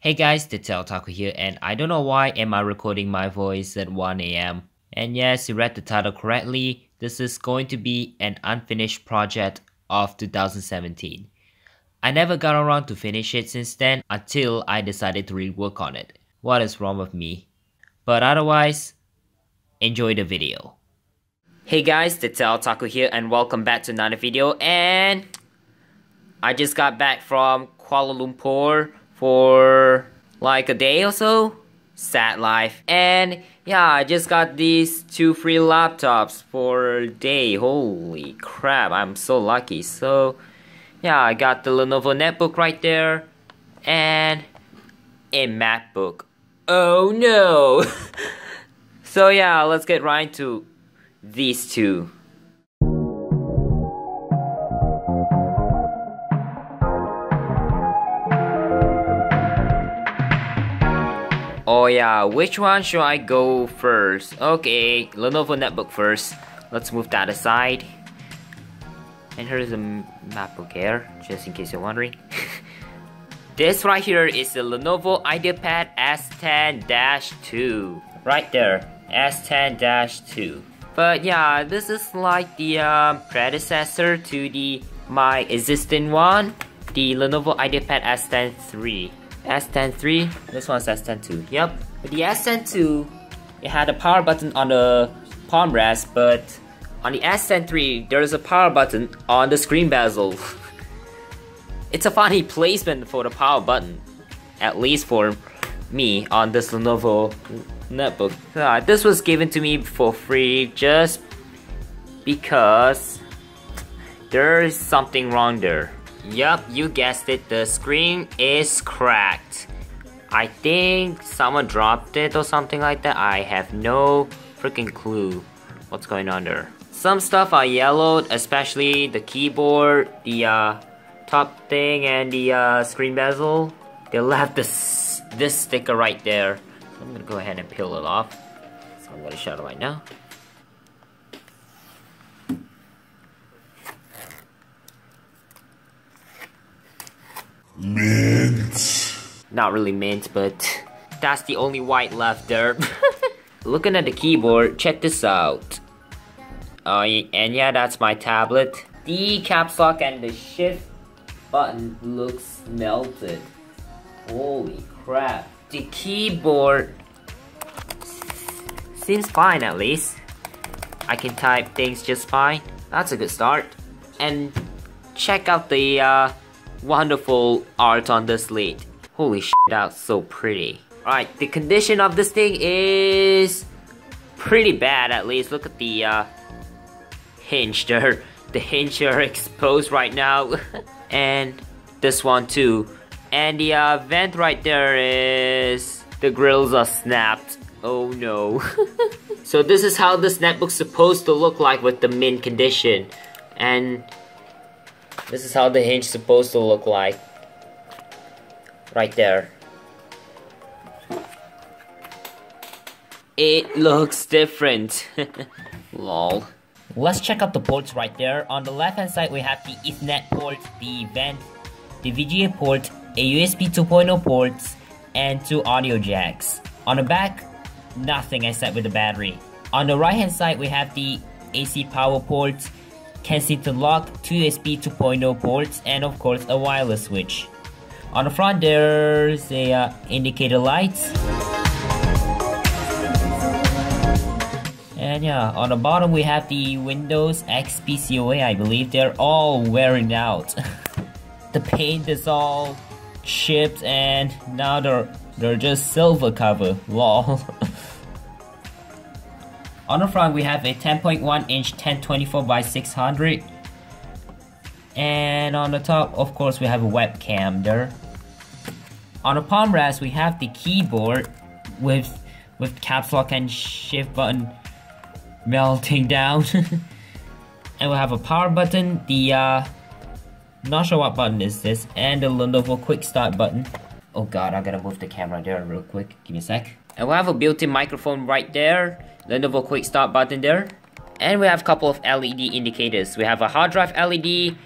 Hey guys, it's Otaku here and I don't know why am I recording my voice at 1am. And yes, you read the title correctly, this is going to be an unfinished project of 2017. I never got around to finish it since then until I decided to rework on it. What is wrong with me? But otherwise, enjoy the video. Hey guys, it's Otaku here and welcome back to another video and I just got back from Kuala Lumpur for like a day or so. Sad life. And yeah, I just got these two free laptops for a day. Holy crap, I'm so lucky. So yeah, I got the Lenovo netbook right there and a MacBook. Oh no! so yeah, let's get right to these two. Oh yeah, which one should I go first? Okay, Lenovo netbook first. Let's move that aside. And here's a MacBook Air, just in case you're wondering. this right here is the Lenovo IdeaPad S10-2. Right there, S10-2. But yeah, this is like the um, predecessor to the my existing one, the Lenovo IdeaPad S10 III. S10 this one's S10 2. Yep. The S10 2, it had a power button on the palm rest, but on the S10 3, there's a power button on the screen bezel. it's a funny placement for the power button, at least for me on this Lenovo netbook. Uh, this was given to me for free just because there is something wrong there. Yup, you guessed it, the screen is cracked. I think someone dropped it or something like that. I have no freaking clue what's going on there. Some stuff are yellowed, especially the keyboard, the uh, top thing, and the uh, screen bezel. They left this, this sticker right there. So I'm gonna go ahead and peel it off. So I'm gonna show it right now. Mint. Not really mint, but that's the only white left there. Looking at the keyboard, check this out. Uh, and yeah, that's my tablet. The caps lock and the shift button looks melted. Holy crap. The keyboard seems fine at least. I can type things just fine. That's a good start. And check out the uh, wonderful art on this lid. Holy shit, that's so pretty. Alright, the condition of this thing is pretty bad at least. Look at the uh, hinge there. The hinge are exposed right now. and this one too. And the uh, vent right there is... The grills are snapped. Oh no. so this is how this netbook's supposed to look like with the mint condition. And this is how the hinge is supposed to look like. Right there. It looks different. Lol. Let's check out the ports right there. On the left hand side we have the Ethernet port, the vent, the VGA port, a USB 2.0 ports, and two audio jacks. On the back, nothing except with the battery. On the right hand side we have the AC power port, Kensington lock, two USB 2.0 ports, and of course a wireless switch. On the front there's a uh, indicator lights. And yeah, on the bottom we have the Windows XP COA, I believe. They're all wearing out. the paint is all chipped and now they're, they're just silver cover, lol. On the front we have a 10.1 inch 1024 by 600 and on the top of course we have a webcam there. On the palm rest we have the keyboard with with caps lock and shift button melting down. And we have a power button the uh not sure what button is this and the Lenovo quick start button. Oh god I gotta move the camera there real quick. Give me a sec and we have a built-in microphone right there Lenovo quick start button there. And we have a couple of LED indicators. We have a hard drive LED,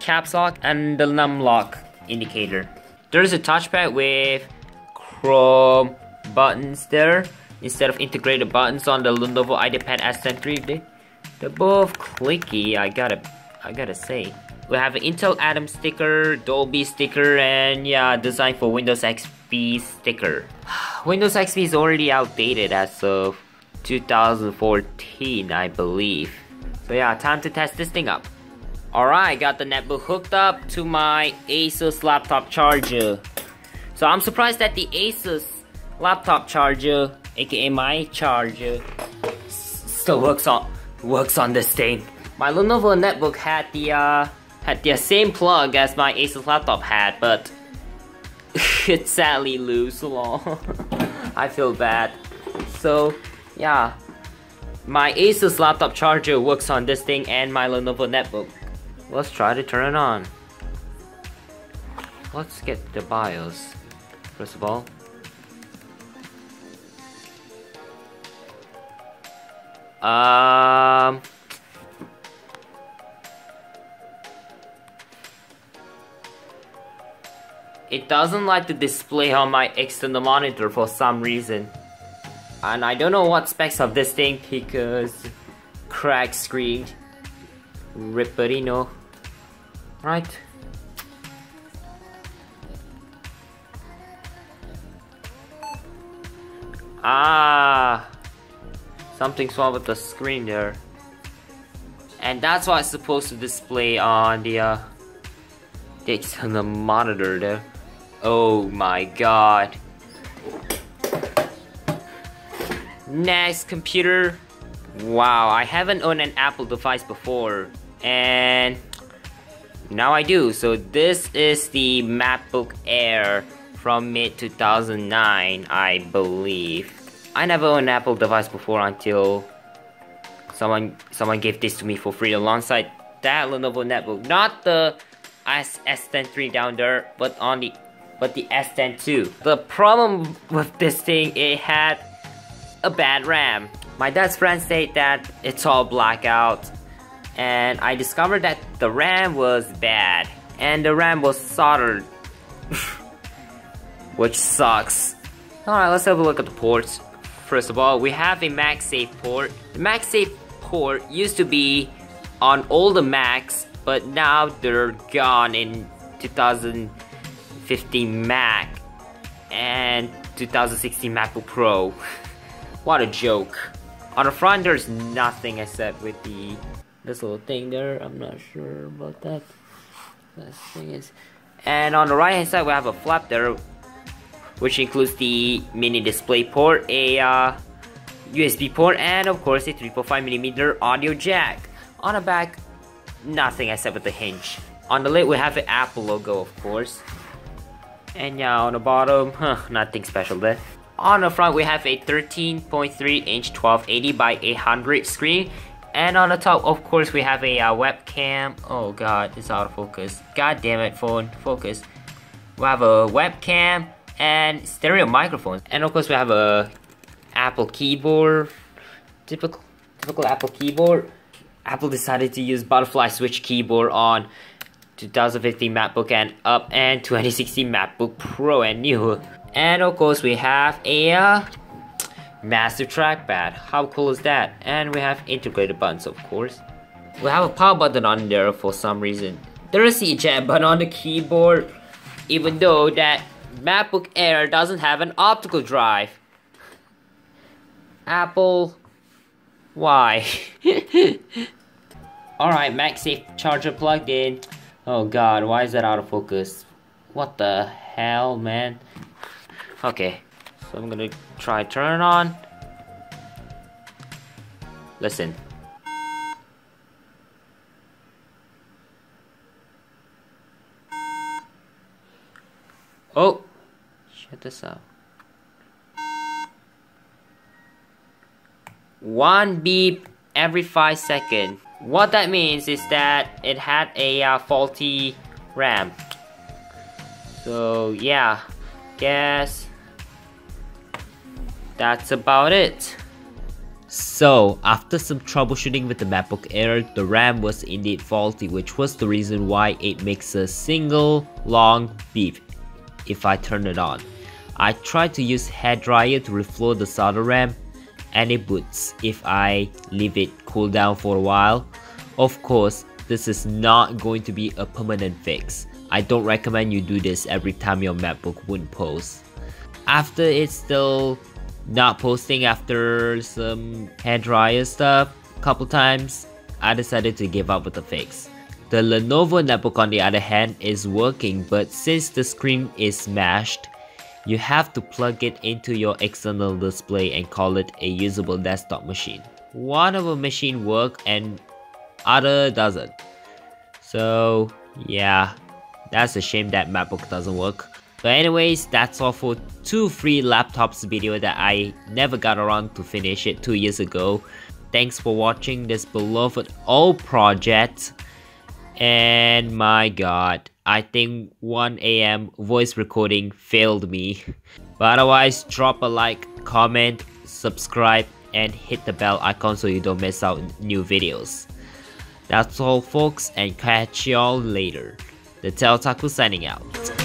caps lock, and the num lock indicator. There's a touchpad with chrome buttons there instead of integrated buttons on the Lenovo IdeaPad S10 III. They, they're both clicky, I gotta, I gotta say. We have an Intel Atom sticker, Dolby sticker, and yeah, designed for Windows XP sticker. Windows XP is already outdated as of 2014, I believe. So yeah, time to test this thing up. Alright, got the netbook hooked up to my Asus laptop charger. So I'm surprised that the Asus laptop charger, aka my charger, still works on works on this thing. My Lenovo netbook had the uh, had the same plug as my Asus laptop had, but it sadly loose along. I feel bad. So yeah, my Asus laptop charger works on this thing and my Lenovo netbook. Let's try to turn it on. Let's get the BIOS, first of all. Um, It doesn't like to display on my external monitor for some reason. And I don't know what specs of this thing because crack screen. Ripperino. Right. Ah, something's wrong with the screen there. And that's what it's supposed to display on the, uh, the external monitor there. Oh my god. Next computer. Wow, I haven't owned an Apple device before. And now I do. So this is the MacBook Air from mid 2009, I believe. I never owned an Apple device before until someone someone gave this to me for free alongside that Lenovo netbook. Not the S S10 III down there, but on the but the S10 II. The problem with this thing, it had a bad RAM. My dad's friend said that it's all blackout and I discovered that the RAM was bad and the RAM was soldered which sucks. Alright, let's have a look at the ports. First of all, we have a MagSafe port. The MagSafe port used to be on all the Macs, but now they're gone in 2000 2015 Mac and 2016 MacBook Pro. what a joke. On the front there's nothing except with the this little thing there. I'm not sure about that. This thing is and on the right hand side we have a flap there which includes the mini display port, a uh, USB port, and of course a 3.5mm audio jack. On the back, nothing except with the hinge. On the lid we have the Apple logo of course. And yeah, on the bottom, huh, nothing special there. On the front, we have a 13.3 inch 1280 by 800 screen. And on the top, of course, we have a uh, webcam. Oh god, it's out of focus. God damn it, phone, focus. We have a webcam and stereo microphones. And of course, we have a Apple keyboard. Typical, typical Apple keyboard. Apple decided to use butterfly switch keyboard on 2015 MacBook and up and 2016 MacBook Pro and new. And of course we have a uh, massive trackpad. How cool is that? And we have integrated buttons of course. We have a power button on there for some reason. There is a eject button on the keyboard even though that MacBook Air doesn't have an optical drive. Apple, why? Alright, MagSafe charger plugged in. Oh god, why is that out of focus? What the hell, man? Okay, so I'm gonna try turn on. Listen. Oh! Shut this up. One beep every five seconds. What that means is that it had a uh, faulty RAM. So yeah, guess that's about it. So, after some troubleshooting with the MacBook Air, the RAM was indeed faulty, which was the reason why it makes a single long beep if I turn it on. I tried to use hair dryer to reflow the solder RAM it boots if I leave it cool down for a while. Of course, this is not going to be a permanent fix. I don't recommend you do this every time your MacBook wouldn't post. After it's still not posting after some hair dryer stuff couple times, I decided to give up with the fix. The Lenovo netbook on the other hand is working but since the screen is smashed, you have to plug it into your external display and call it a usable desktop machine. One of a machine work and other doesn't. So yeah, that's a shame that MacBook doesn't work. But anyways, that's all for two free laptops video that I never got around to finish it two years ago. Thanks for watching this beloved old project. And my god, I think 1am voice recording failed me. But otherwise, drop a like, comment, subscribe, and hit the bell icon so you don't miss out new videos. That's all folks and catch y'all later. TheTechOtaku signing out.